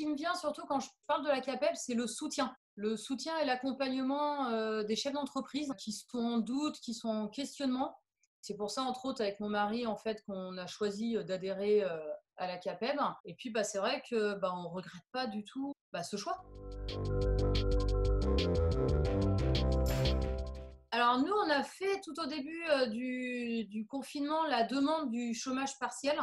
qui me vient surtout quand je parle de la CAPEP, c'est le soutien. Le soutien et l'accompagnement euh, des chefs d'entreprise qui sont en doute, qui sont en questionnement. C'est pour ça, entre autres, avec mon mari, en fait, qu'on a choisi d'adhérer euh, à la CAPEB. Et puis, bah, c'est vrai que bah, on regrette pas du tout bah, ce choix. Alors nous, on a fait tout au début euh, du, confinement la demande du chômage partiel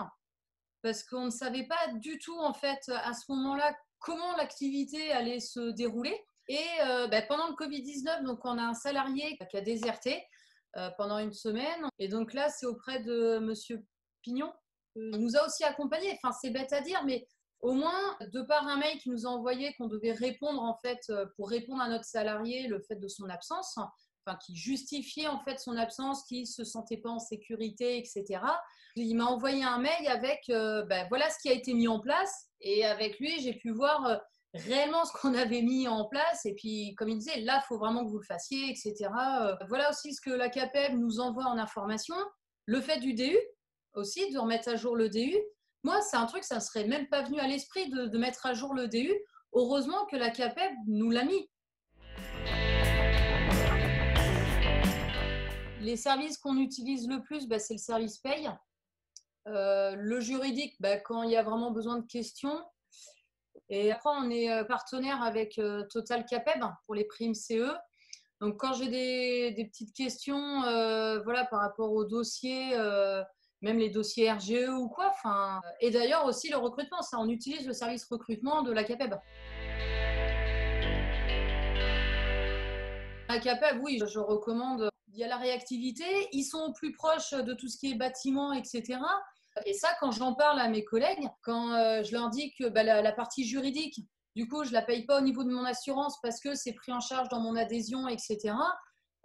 parce qu'on ne savait pas du tout en fait à ce moment-là comment l'activité allait se dérouler. Et euh, bah, pendant le Covid-19, donc on a un salarié qui a déserté euh, pendant une semaine. Et donc là, c'est auprès de Monsieur Pignon. Il nous a aussi accompagnés. Enfin, c'est bête à dire, mais au moins, de par un mail qui nous a envoyé qu'on devait répondre en fait euh, pour répondre à notre salarié le fait de son absence, qui justifiait en fait son absence, qui se sentait pas en sécurité, etc. Il m'a envoyé un mail avec ben, voilà ce qui a été mis en place et avec lui j'ai pu voir réellement ce qu'on avait mis en place. Et puis, comme il disait, là, faut vraiment que vous le fassiez, etc. Euh, voilà aussi ce que la CAPEB nous envoie en information. Le fait du DU aussi, de remettre à jour le DU. Moi, c'est un truc, ça ne serait même pas venu à l'esprit de, mettre à jour le DU. Heureusement que la CAPEB nous l'a mis. Les services qu'on utilise le plus, bah, c'est le service paye. Euh, le juridique, bah, quand il y a vraiment besoin de questions, et après, on est euh, partenaire avec euh, Total Capeb pour les primes CE. Donc, quand j'ai des, petites questions voilà, par rapport aux dossiers, même les dossiers RGE ou quoi, et d'ailleurs aussi le recrutement, ça, on utilise le service recrutement de la CAPEB. La CAPEB, oui, je recommande. Y a la réactivité, ils sont plus proches de tout ce qui est bâtiment, etc. Et ça, quand j'en parle à mes collègues, quand euh, je leur dis que bah, la, partie juridique, du coup, je ne la paye pas au niveau de mon assurance parce que c'est pris en charge dans mon adhésion, etc.,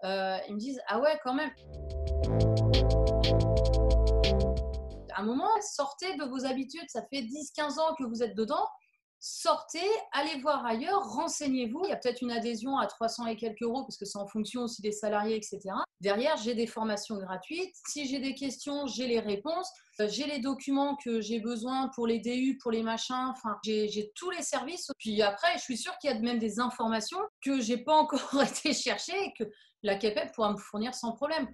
euh, ils me disent Ah ouais, quand même. À un moment, sortez de vos habitudes, ça fait 10-15 ans que vous êtes dedans sortez, allez voir ailleurs, renseignez-vous. Il y a peut-être une adhésion à 300 et quelques euros parce que c'est en fonction aussi des salariés, etc. Derrière, j'ai des formations gratuites. Si j'ai des questions, j'ai les réponses. Euh, j'ai les documents que j'ai besoin pour les DU, pour les machins. Enfin, j'ai tous les services. Puis après, je suis sûre qu'il y a même des informations que j'ai pas encore été chercher et que la CAPEP pourra me fournir sans problème.